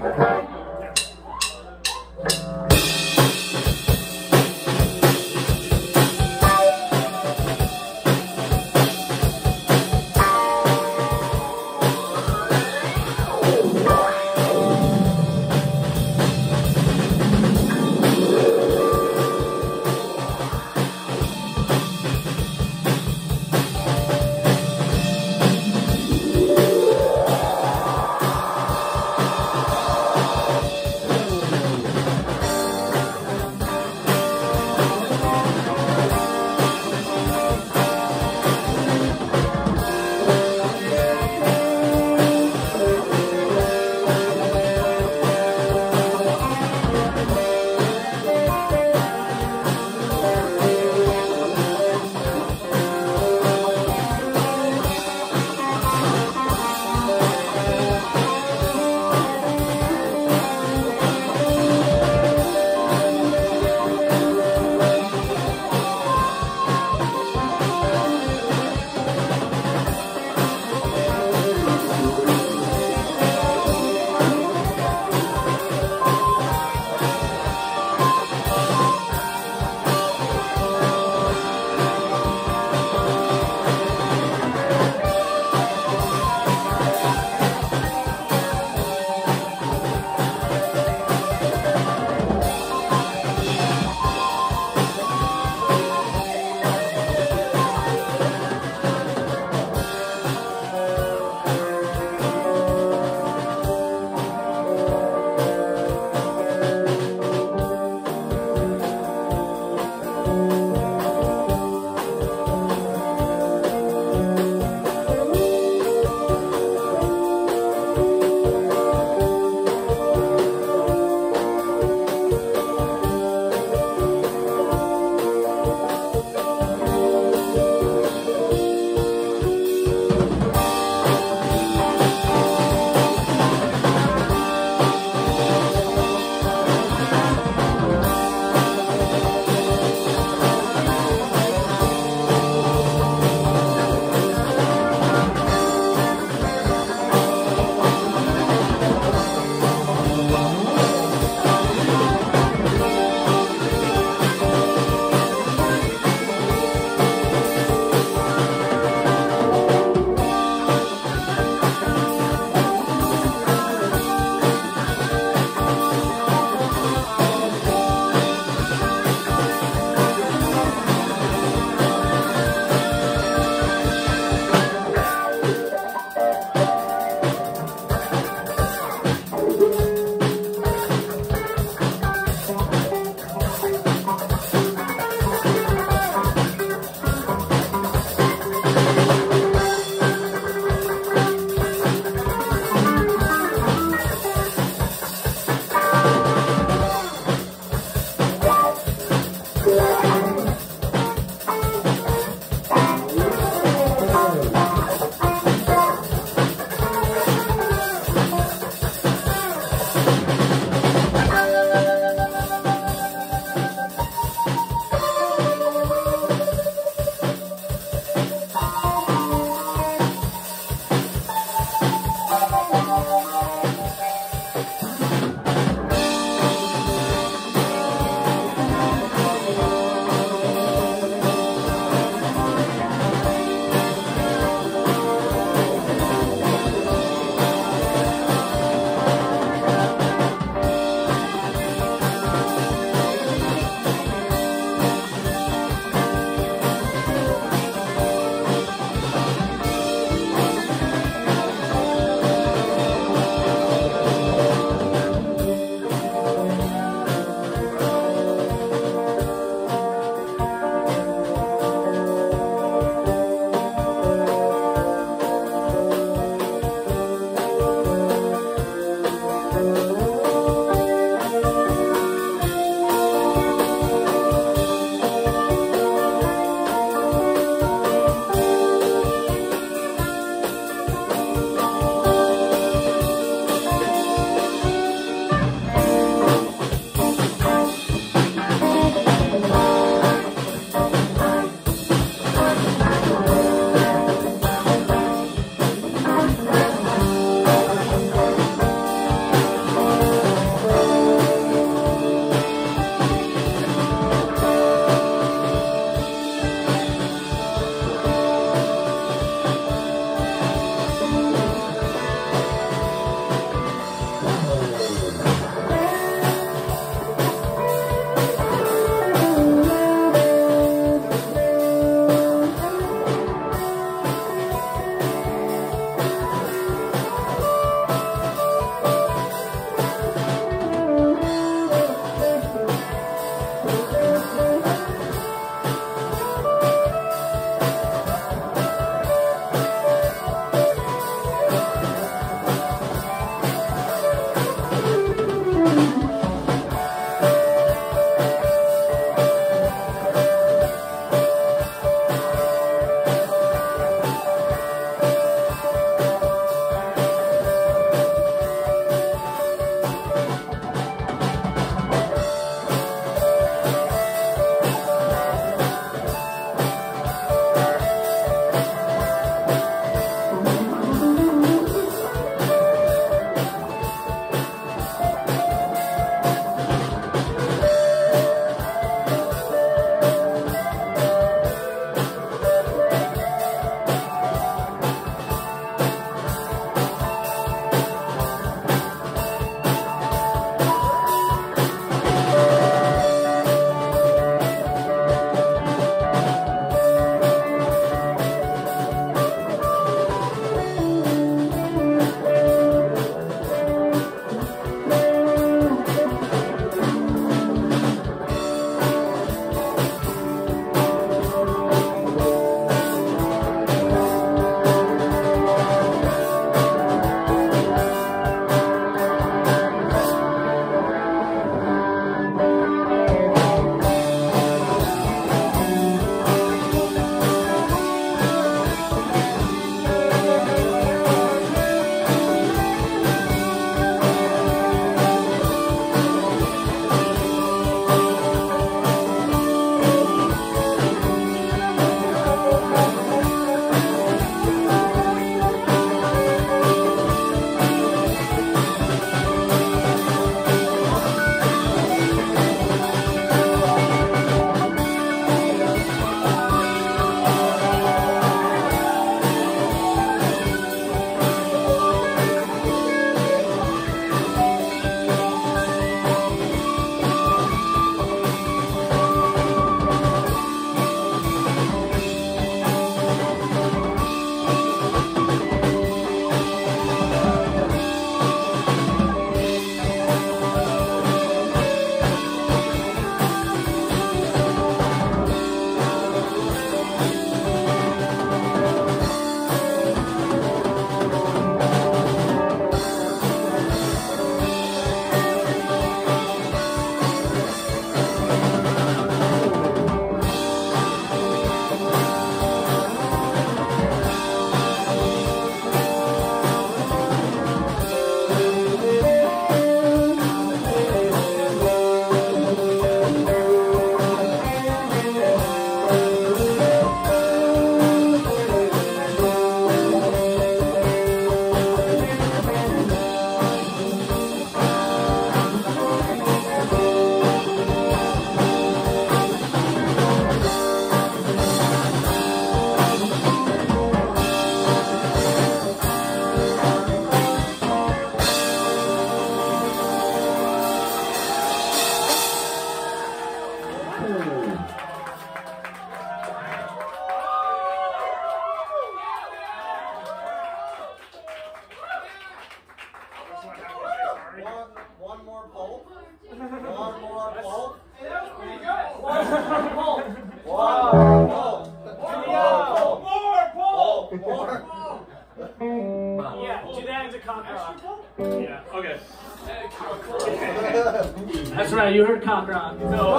Thank One more that was pretty good. One pulp. Yeah, do that cock rock. Yeah, okay. That's right, you heard rock. So.